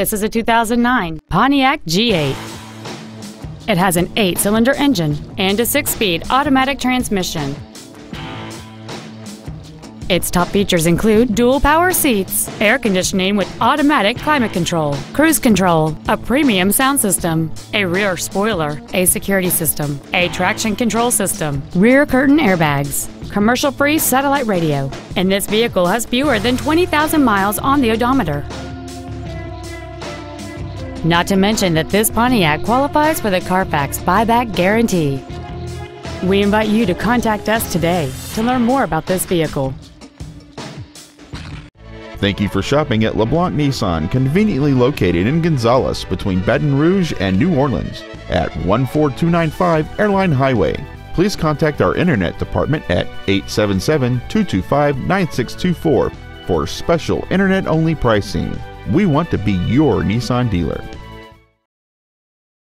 This is a 2009 Pontiac G8. It has an eight cylinder engine and a six speed automatic transmission. Its top features include dual power seats, air conditioning with automatic climate control, cruise control, a premium sound system, a rear spoiler, a security system, a traction control system, rear curtain airbags, commercial free satellite radio, and this vehicle has fewer than 20,000 miles on the odometer. Not to mention that this Pontiac qualifies for the Carfax buyback guarantee. We invite you to contact us today to learn more about this vehicle. Thank you for shopping at LeBlanc Nissan, conveniently located in Gonzales between Baton Rouge and New Orleans at 14295 Airline Highway. Please contact our internet department at 877 225 9624 for special internet only pricing. We want to be your Nissan dealer.